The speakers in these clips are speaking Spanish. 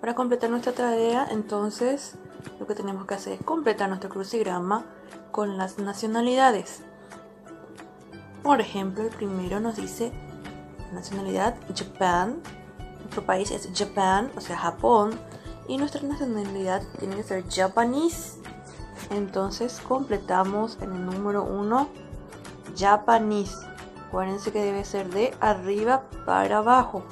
Para completar nuestra tarea, entonces, lo que tenemos que hacer es completar nuestro crucigrama con las nacionalidades. Por ejemplo, el primero nos dice nacionalidad Japan, nuestro país es Japan, o sea, Japón, y nuestra nacionalidad tiene que ser Japanese. Entonces completamos en el número 1 Japanese. Acuérdense que debe ser de arriba para abajo.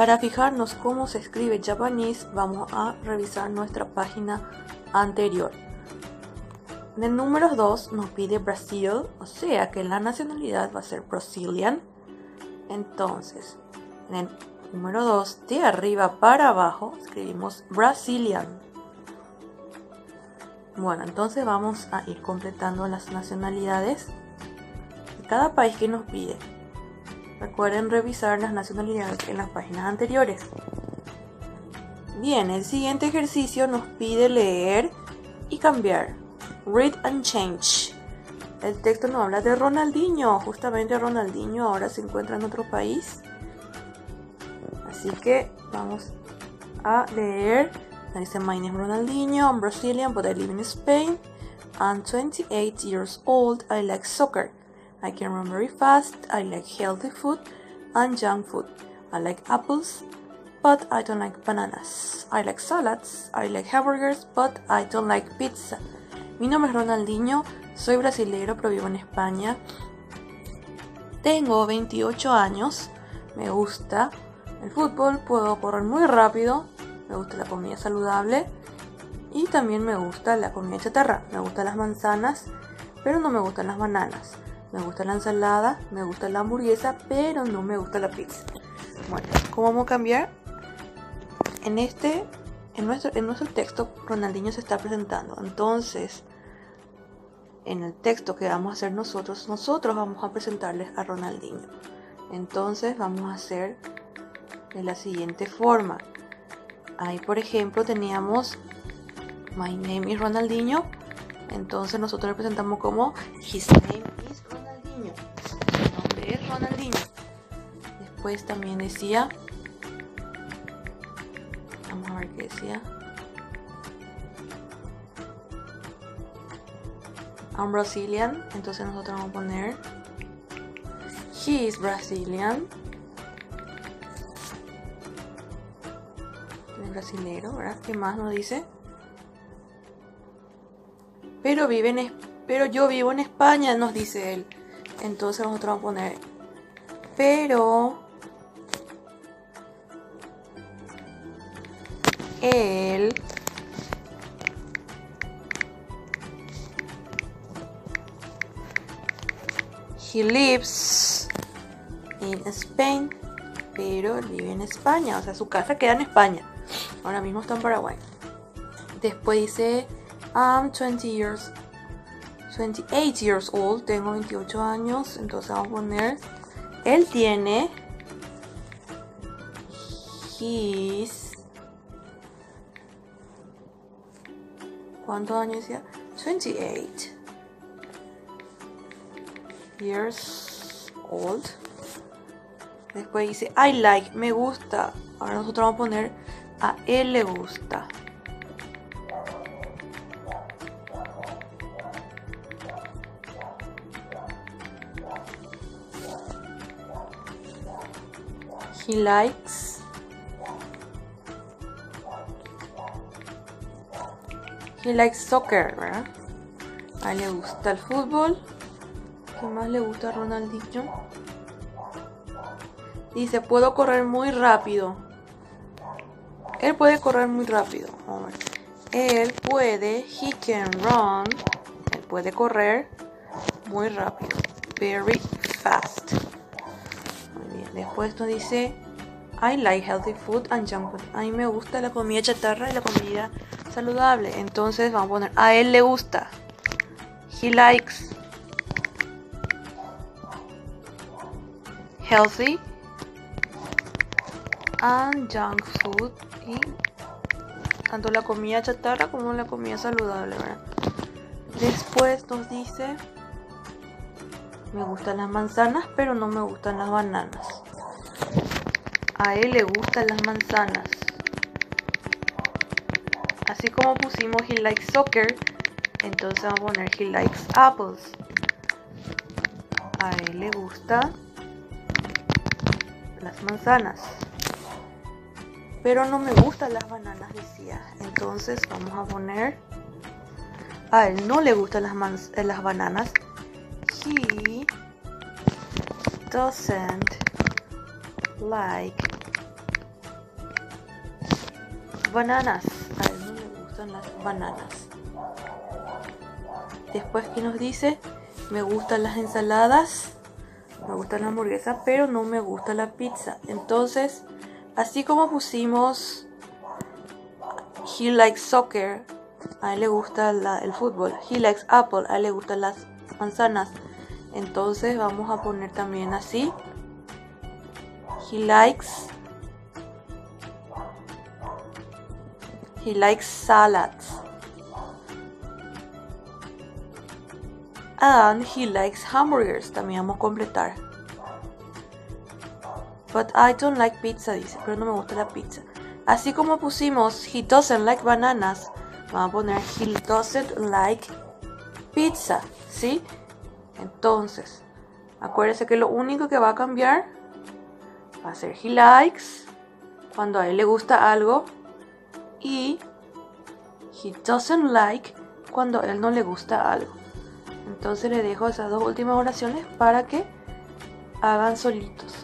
Para fijarnos cómo se escribe Japanese, vamos a revisar nuestra página anterior. En el número 2 nos pide Brasil, o sea que la nacionalidad va a ser Brazilian. Entonces, en el número 2, de arriba para abajo, escribimos Brazilian. Bueno, entonces vamos a ir completando las nacionalidades de cada país que nos pide. Recuerden revisar las nacionalidades en las páginas anteriores. Bien, el siguiente ejercicio nos pide leer y cambiar. Read and change. El texto nos habla de Ronaldinho. Justamente Ronaldinho ahora se encuentra en otro país. Así que vamos a leer. Dice, My name is Ronaldinho. I'm Brazilian, but I live in Spain. I'm 28 years old. I like soccer. I can run very fast. I like healthy food and junk food. I like apples, but I don't like bananas. I like salads. I like hamburgers, but I don't like pizza. Mi nombre es Ronaldinho, soy brasileño, pero vivo en España. Tengo 28 años, me gusta el fútbol, puedo correr muy rápido, me gusta la comida saludable y también me gusta la comida chatarra. Me gustan las manzanas, pero no me gustan las bananas. Me gusta la ensalada, me gusta la hamburguesa, pero no me gusta la pizza. Bueno, ¿cómo vamos a cambiar? En este, en nuestro, en nuestro texto, Ronaldinho se está presentando. Entonces, en el texto que vamos a hacer nosotros, nosotros vamos a presentarles a Ronaldinho. Entonces, vamos a hacer de la siguiente forma. Ahí, por ejemplo, teníamos My name is Ronaldinho. Entonces nosotros le presentamos como His name es Ronaldinho. Después también decía. Vamos a ver qué decía. I'm Brazilian. Entonces nosotros vamos a poner. He is Brazilian. Es brasilero, ¿verdad? ¿Qué más nos dice? Pero vive en pero yo vivo en España, nos dice él. Entonces nosotros vamos a poner pero él he lives in Spain pero vive en España. O sea su casa queda en España. Ahora mismo está en Paraguay. Después dice I'm 20 years 28 years old, tengo 28 años, entonces vamos a poner él tiene his ¿Cuántos años decía? 28 years old. Después dice I like, me gusta. Ahora nosotros vamos a poner a él le gusta. He likes. He likes soccer, ¿verdad? A él le gusta el fútbol. ¿Qué más le gusta a Ronaldinho? Dice, puedo correr muy rápido. Él puede correr muy rápido. Él puede, he can run. Él puede correr muy rápido. Very fast. Después nos dice, I like healthy food and junk food. A mí me gusta la comida chatarra y la comida saludable. Entonces vamos a poner, a él le gusta. He likes healthy and junk food. Y tanto la comida chatarra como la comida saludable, ¿verdad? Después nos dice, me gustan las manzanas, pero no me gustan las bananas. A él le gustan las manzanas. Así como pusimos he likes soccer, entonces vamos a poner he likes apples. A él le gustan las manzanas. Pero no me gustan las bananas, decía. Entonces vamos a poner... A él no le gustan las, eh, las bananas. He doesn't like bananas. A él no le gustan las bananas. Después que nos dice, me gustan las ensaladas, me gusta la hamburguesa, pero no me gusta la pizza. Entonces, así como pusimos he likes soccer, a él le gusta el fútbol. He likes apple, a él le gustan las manzanas. Entonces vamos a poner también así. He likes He likes salads. And he likes hamburgers. También vamos a completar. But I don't like pizza, dice, pero no me gusta la pizza. Así como pusimos he doesn't like bananas, vamos a poner he doesn't like pizza, ¿sí? Entonces, acuérdense que lo único que va a cambiar va a ser he likes, cuando a él le gusta algo, y he doesn't like, cuando él no le gusta algo. Entonces le dejo esas dos últimas oraciones para que hagan solitos.